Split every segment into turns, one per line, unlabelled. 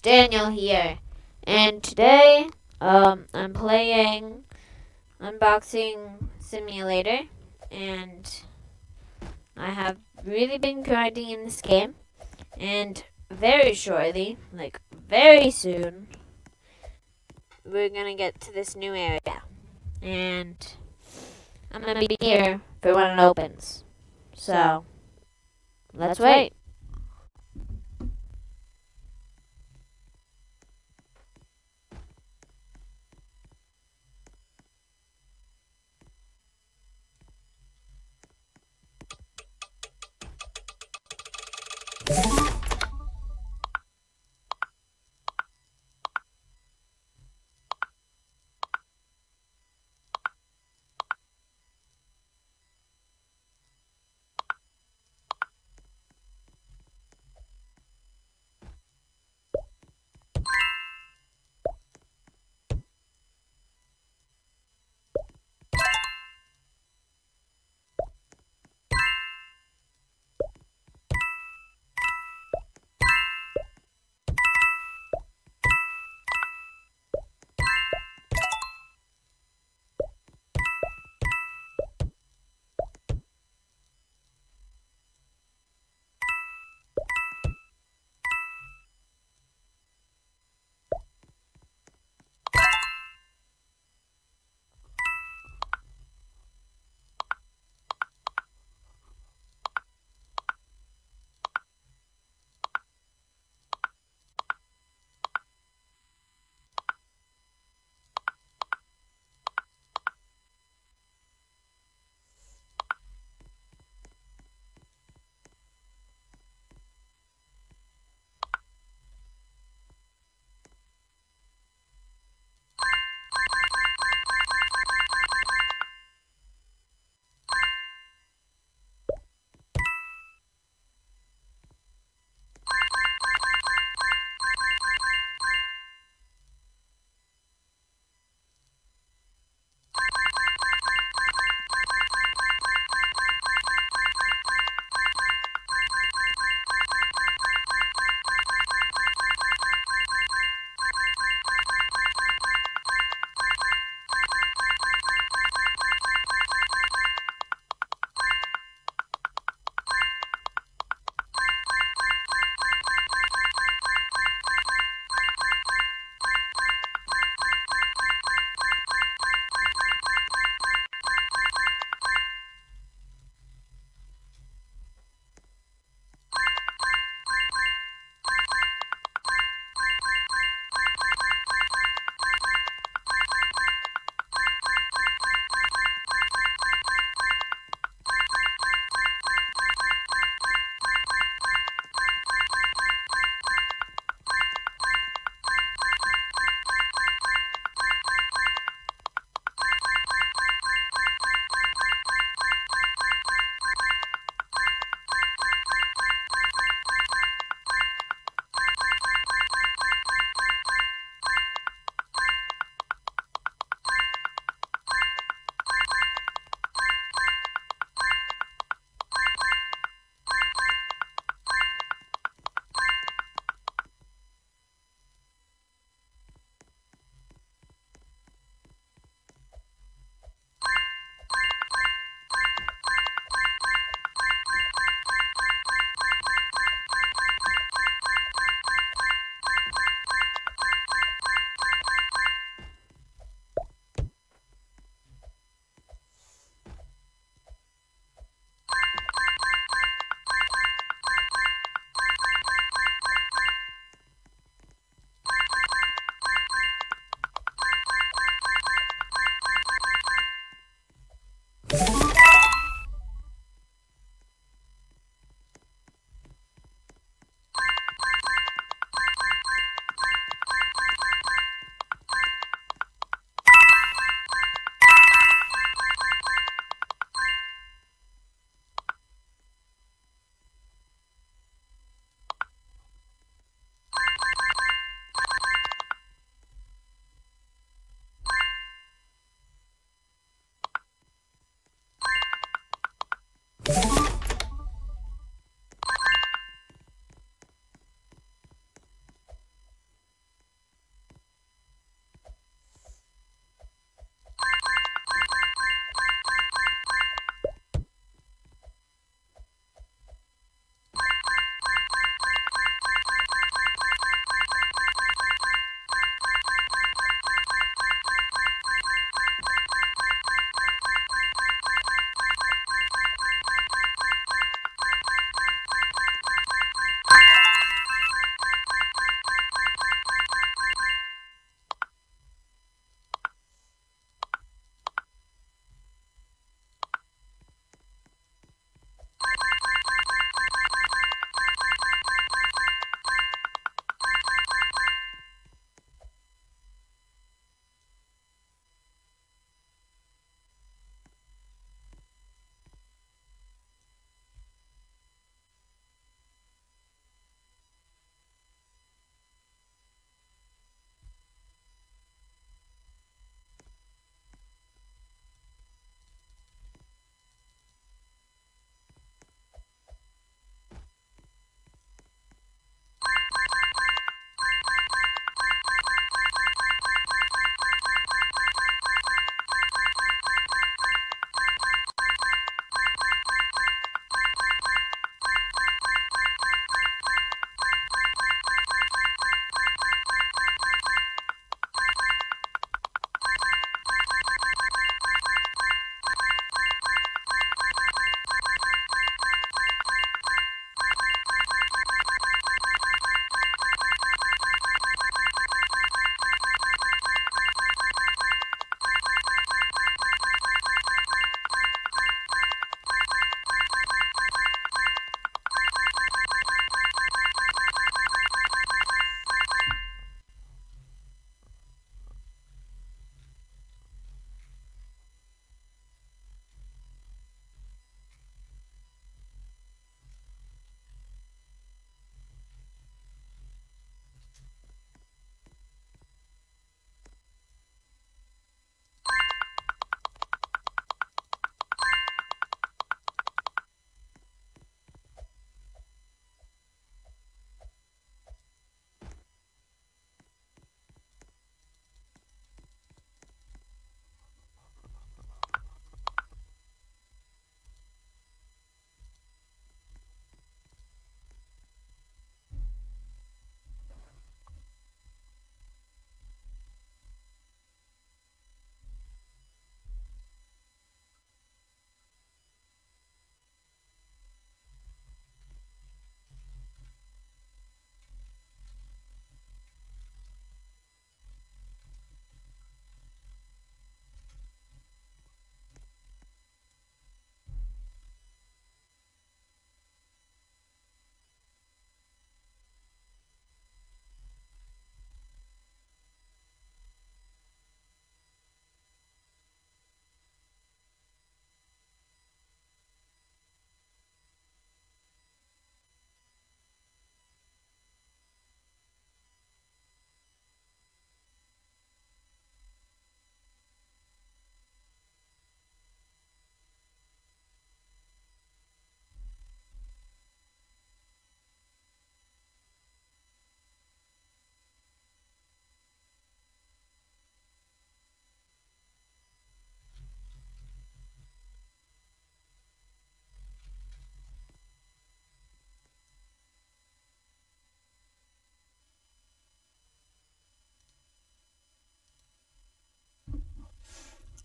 Daniel. Daniel here, and today um I'm playing Unboxing Simulator, and I have really been grinding in this game, and very shortly, like very soon, we're gonna get to this new area, and I'm gonna be here for when it opens. So, let's wait.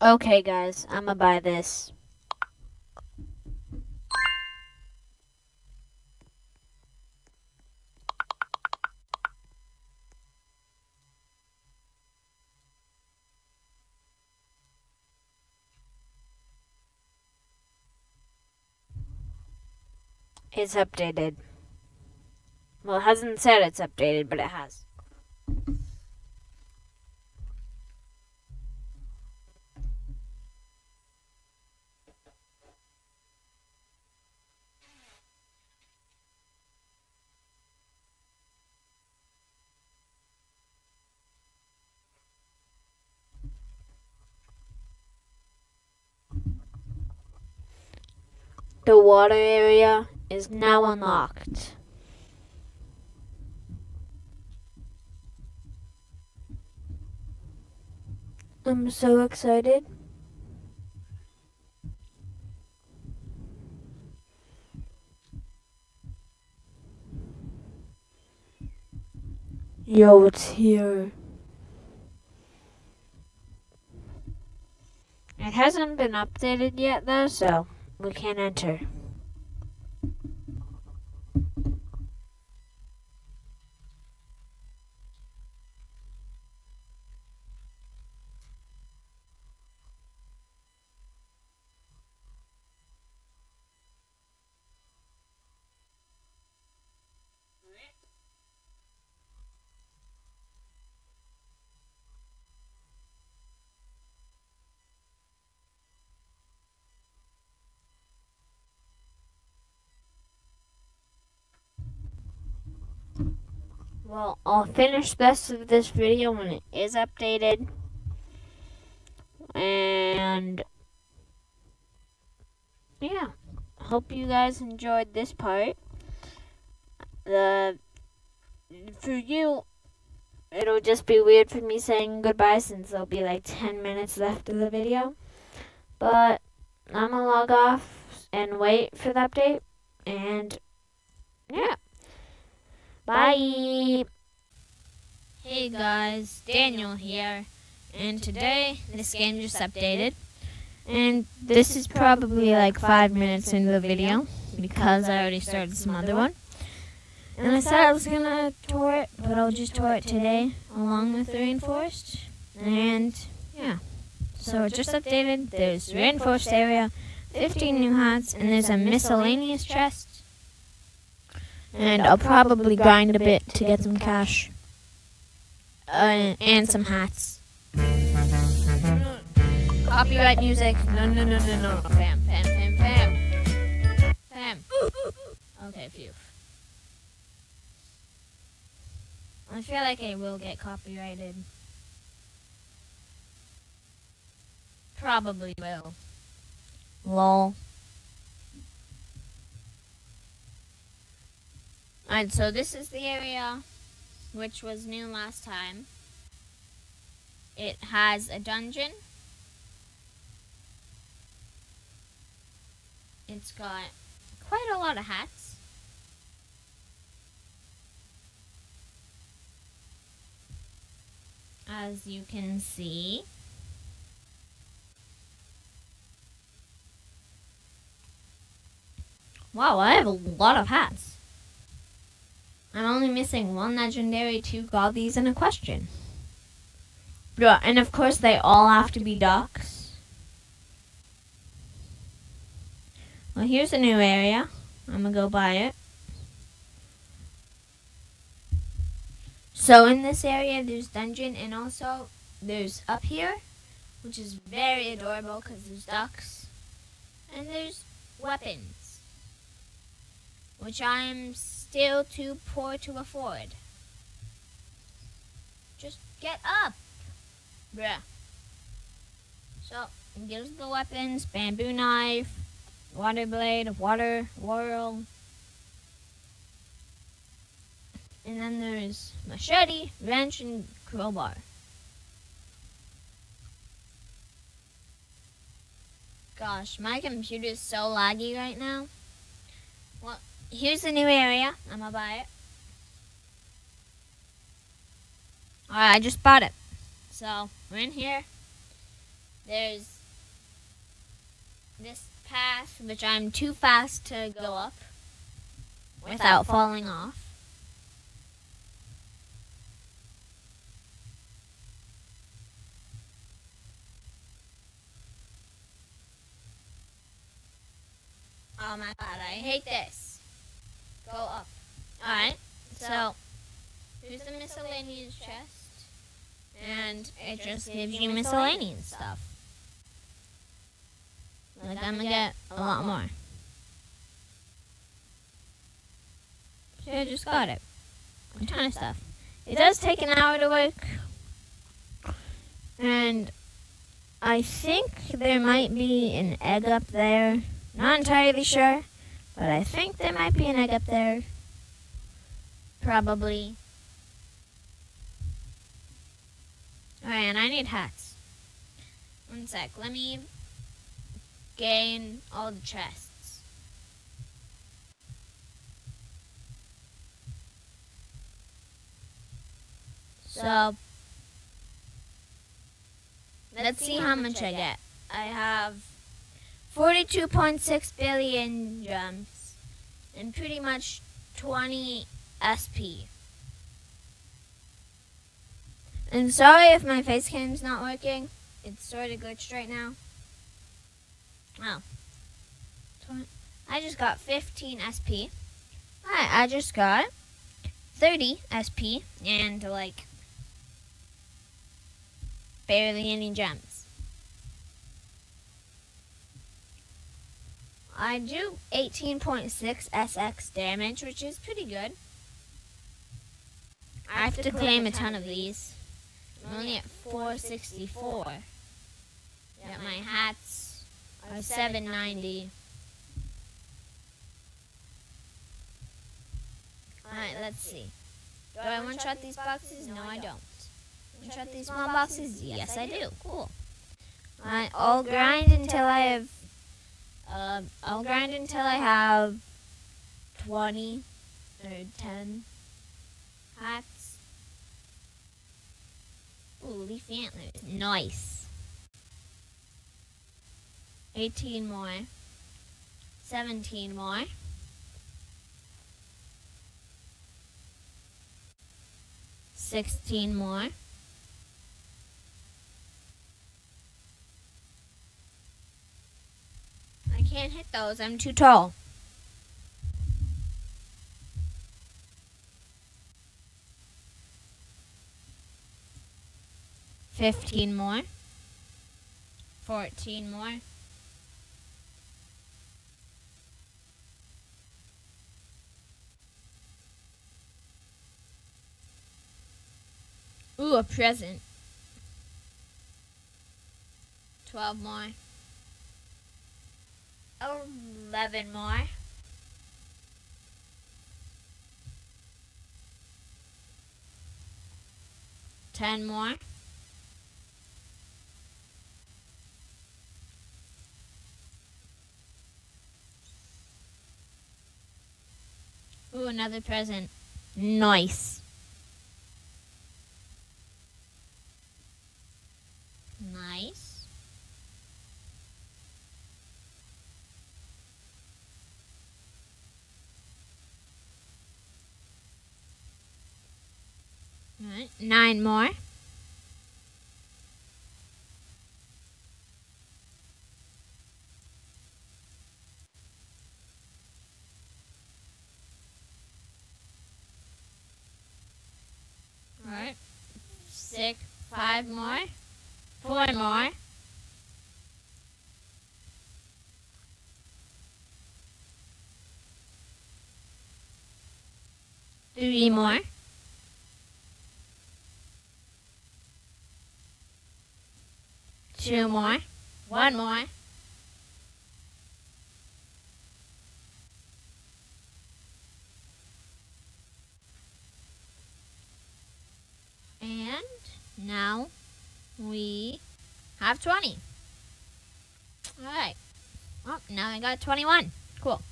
Okay, guys, I'm gonna buy this. It's updated. Well, it hasn't said it's updated, but it has. The water area is now unlocked. I'm so excited. Yo, it's here. It hasn't been updated yet though, so we can't enter. Well, I'll finish rest of this video when it is updated. And yeah, hope you guys enjoyed this part. The for you, it'll just be weird for me saying goodbye since there'll be like 10 minutes left of the video. But I'm gonna log off and wait for the update. And yeah. Bye.
Hey guys, Daniel here, and today this game just updated, and this is probably like five minutes into the video because I already started some other one. And I said I was gonna tour it, but I'll just tour it today along with the rainforest. And yeah, so it just updated. There's rainforest area, 15 new hats, and there's a miscellaneous chest and I'll probably grind a bit to get some cash. Uh, and some hats. Copyright music. No, no, no, no, no. Bam, bam, bam, bam. Bam. Okay, phew. I feel like I will get copyrighted. Probably will. Lol. Alright, so this is the area which was new last time. It has a dungeon. It's got quite a lot of hats. As you can see. Wow, I have a lot of hats. I'm only missing one legendary, two godlies, and a question. And of course they all have to be ducks. Well, here's a new area. I'm gonna go buy it. So in this area, there's dungeon, and also there's up here, which is very adorable because there's ducks, and there's weapons, which I'm still too poor to afford. Just get up. Bruh. So, gives the weapons, bamboo knife, water blade, water, whirl. And then there's machete, wrench, and crowbar. Gosh, my computer is so laggy right now. Well, here's the new area. I'm gonna buy it. Alright, I just bought it. So, we're in here. there's this path which I'm too fast to go up without falling off. Oh my god, I hate this. Go up. Alright, so here's the miscellaneous chest. And it just gives you miscellaneous stuff. Like I'm gonna get a lot more. So I just got it. A ton of stuff. It does take an hour to work. And I think there might be an egg up there. Not entirely sure, but I think there might be an egg up there. Probably. Alright, and I need hats. One sec, let me gain all the chests. So, let's see how much I get. I have 42.6 billion gems and pretty much 20 SP. And sorry if my face cam's not working. It's sort of glitched right now. Oh. I just got 15 SP. I, I just got 30 SP and like barely any gems. I do 18.6 SX damage, which is pretty good. I have to claim a ton of these. I'm only at 464. Got my hats are 790. Alright, let's see. Do I one shot these boxes? No, I don't. One shot these small boxes? Yes, I do. Cool. Alright, I'll grind until I have. Uh, I'll grind until I have 20 or 10 hats. Ooh, leaf antlers. Nice. 18 more. 17 more. Sixteen more. Can't hit those. I'm too tall. Fifteen more. Fourteen more. Ooh, a present. Twelve more. Eleven more. Ten more. Ooh, another present. Nice. Nine more. Alright, six, five more. Four more. Three more. Two more. One more. And now we have 20. Alright. Oh, now I got 21. Cool.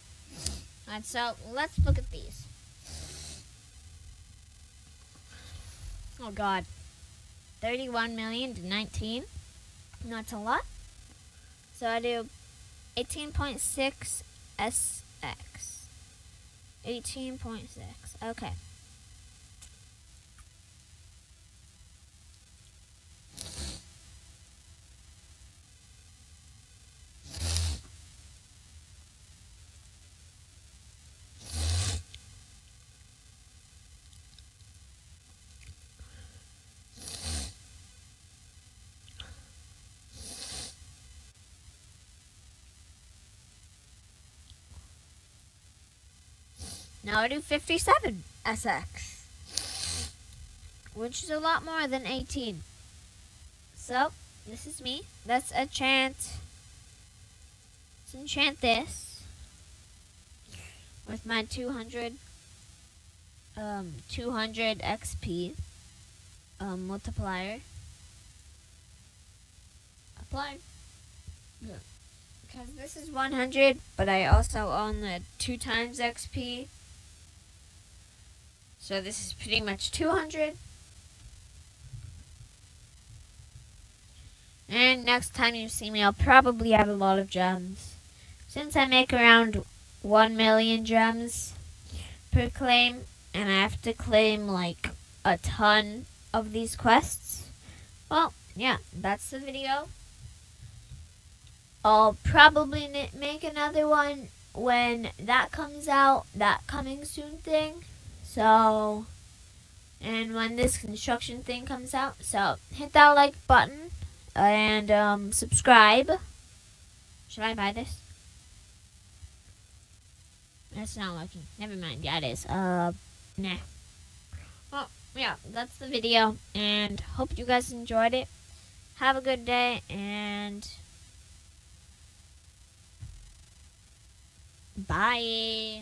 Alright, so let's look at these. Oh god. 31 million to 19. Not a lot. So I do 18.6 SX. 18.6. Okay. Now I do 57 SX, which is a lot more than 18. So, this is me. Let's enchant. Let's enchant this with my 200, um, 200 XP um, multiplier. Apply. Because this is 100, but I also own the 2 times XP. So this is pretty much 200. And next time you see me, I'll probably have a lot of gems. Since I make around 1 million gems per claim, and I have to claim like a ton of these quests, well, yeah, that's the video. I'll probably make another one when that comes out, that coming soon thing. So, and when this construction thing comes out, so hit that like button and um, subscribe. Should I buy this? That's not working. Never mind. Yeah, it is. Uh, nah. Well, yeah, that's the video, and hope you guys enjoyed it. Have a good day, and bye.